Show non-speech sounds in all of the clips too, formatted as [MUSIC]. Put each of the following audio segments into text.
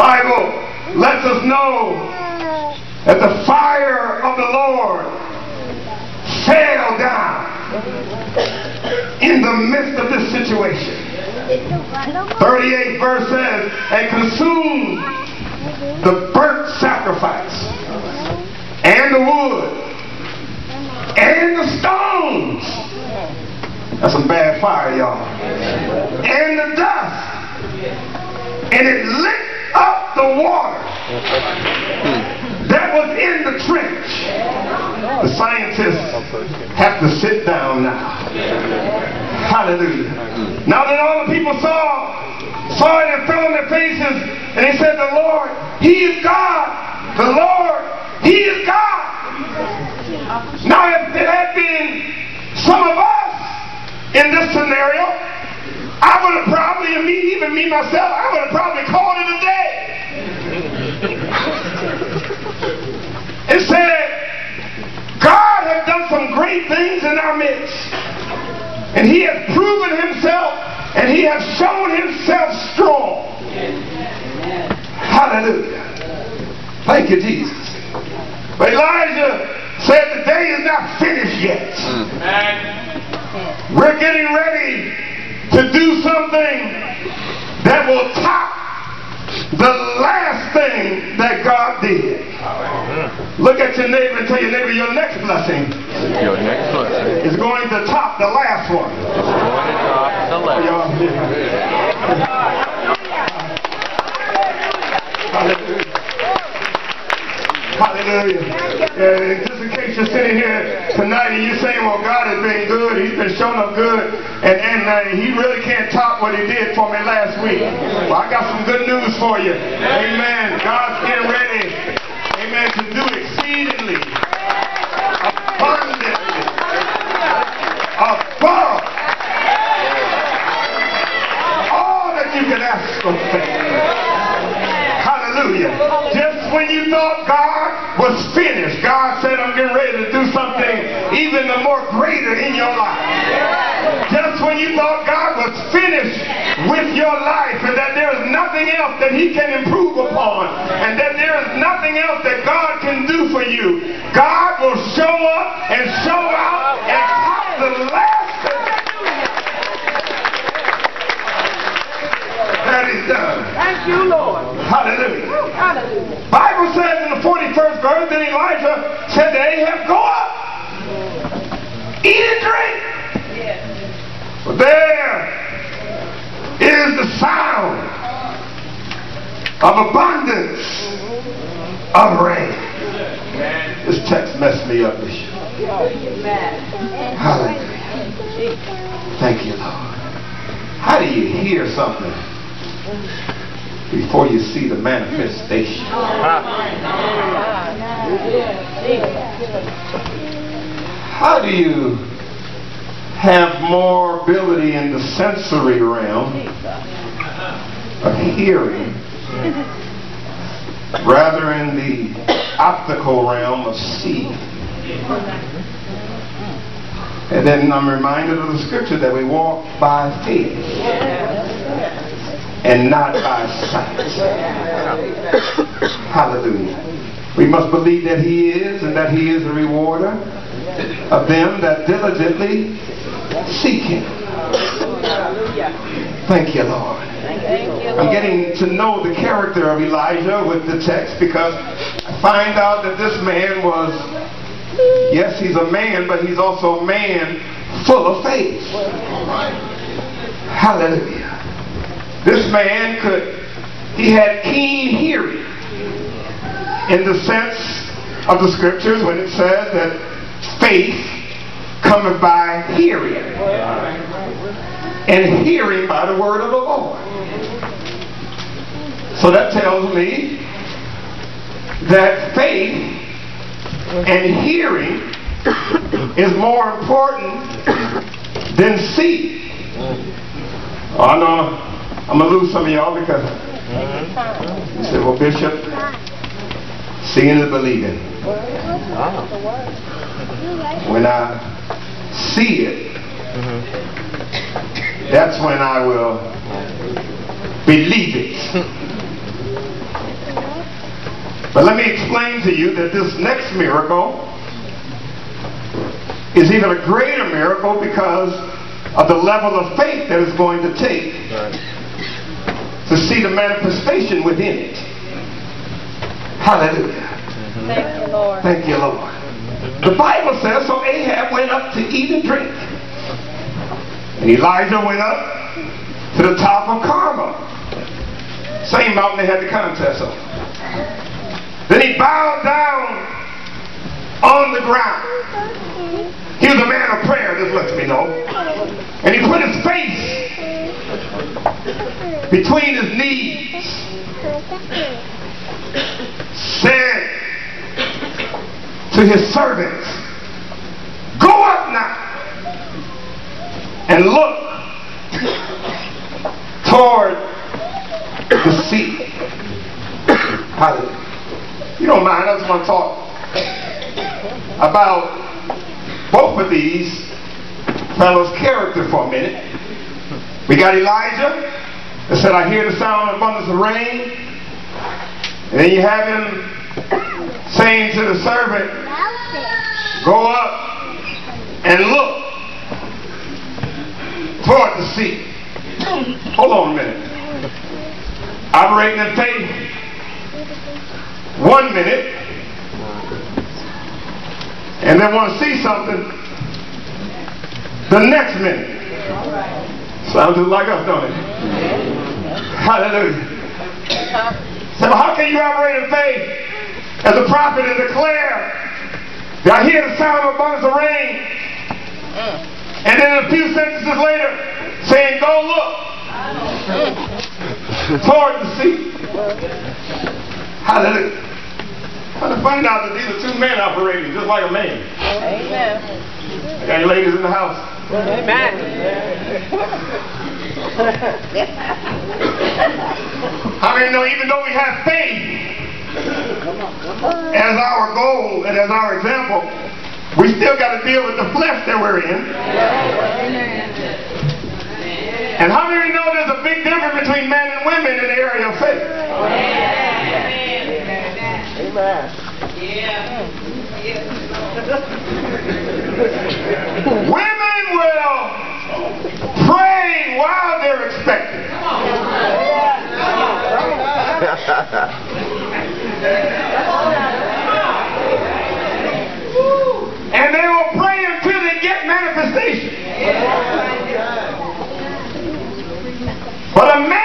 Bible lets us know that the fire of the Lord fell down in the midst of this situation. 38 verse says, and consumed the burnt sacrifice and the wood and the stones. That's some bad fire, y'all. And the dust. And it up the water that was in the trench. The scientists have to sit down now. Hallelujah. Now that all the people saw, saw it and fell on their faces, and they said, The Lord, He is God. The Lord, He is God. Now if it had been some of us in this scenario, I would have probably, even me myself, I would have probably called it a day. It said, God has done some great things in our midst. And he has proven himself and he has shown himself strong. Hallelujah. Thank you, Jesus. But Elijah said the day is not finished yet. We're getting ready to do something that will top the thing that God did. Look at your neighbor and tell your neighbor your next blessing Your next blessing is going to top the last one. is going to top the left. Y'all- Hallelujah. Yeah, just in case you're sitting here tonight and you're saying, well, God has been good. He's been showing up good. And, and uh, he really can't top what he did for me last week. Well, I got some good news for you. Amen. God's getting ready, amen, to do exceedingly, abundantly, above all that you can ask or think. Hallelujah. Just when you thought God finished, God said, I'm getting ready to do something even more greater in your life. Just when you thought God was finished with your life and that there is nothing else that he can improve upon and that there is nothing else that God can do for you, God will show up and show out and top the last done. Thank you, Lord. Hallelujah. Hallelujah. Bible says in the 41st verse that Elijah said to Ahab, go up, eat and drink. For there is the sound of abundance of rain. This text messed me up, Bishop. Hallelujah. Thank you, Lord. How do you hear something before you see the manifestation? How do you have more ability in the sensory realm of hearing rather in the optical realm of seeing? And then I'm reminded of the scripture that we walk by faith and not by sight. Hallelujah. We must believe that He is and that He is a rewarder of them that diligently seek Him. Thank you, Lord. I'm getting to know the character of Elijah with the text because I find out that this man was, yes, he's a man, but he's also a man full of faith. Hallelujah. This man could, he had keen hearing in the sense of the scriptures when it says that faith cometh by hearing and hearing by the word of the Lord. So that tells me that faith and hearing is more important than seeing. I know I'm going to lose some of y'all because you said, well, Bishop, seeing is believing. When I see it, that's when I will believe it. But let me explain to you that this next miracle is even a greater miracle because of the level of faith that it's going to take to see the manifestation within it. Hallelujah. Thank you, Lord. Thank you, Lord. The Bible says, so Ahab went up to eat and drink. And Elijah went up to the top of Carmel. Same mountain they had the contest on. Then he bowed down on the ground. He was a man of prayer, this lets me know. And he put his face between his knees. Said to his servants, Go up now and look toward the sea. You don't mind, I just want to talk about both of these fellows' character for a minute. We got Elijah that said, I hear the sound of abundance of rain. And then you have him saying to the servant, Go up and look toward the sea. Hold on a minute. Operating in faith. One minute. And then want to see something the next minute. Sounds just like us, don't it? Hallelujah. So how can you operate in faith as a prophet and declare that I hear the sound of abundance of rain and then a few sentences later saying go look toward the sea. Hallelujah. I'm to find out that these are two men operating just like a man. Amen. I got you ladies in the house. Amen. How many know even though we have faith as our goal and as our example, we still got to deal with the flesh that we're in. And how many know there's a big difference between men and women in the area of faith? Amen. Women will pray while they're expecting. [LAUGHS] And they will pray until they get manifestation. But a man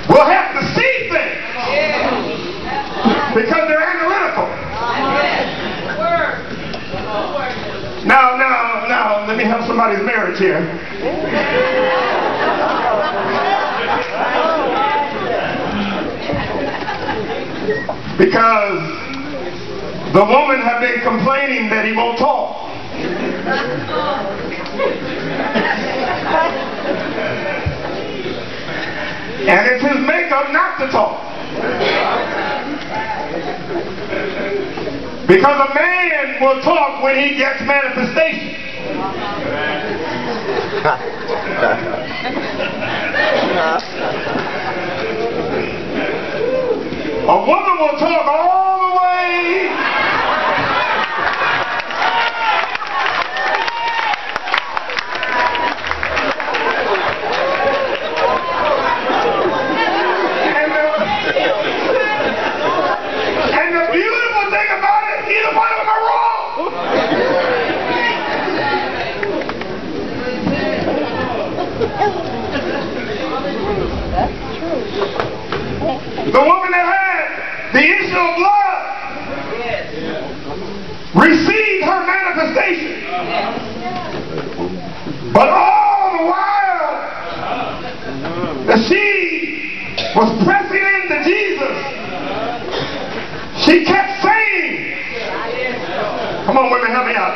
[LAUGHS] will have to see things because they're analytical. Now, now, now, let me have somebody's marriage here. Because the woman have been complaining that he won't talk. And it's his makeup not to talk. Because a man will talk when he gets manifestation. A woman will talk all the way. And the, and the beautiful thing about it, neither one of them are wrong. The woman that the issue of blood her manifestation. But all the while that she was pressing into Jesus, she kept saying, Come on, women, help me out.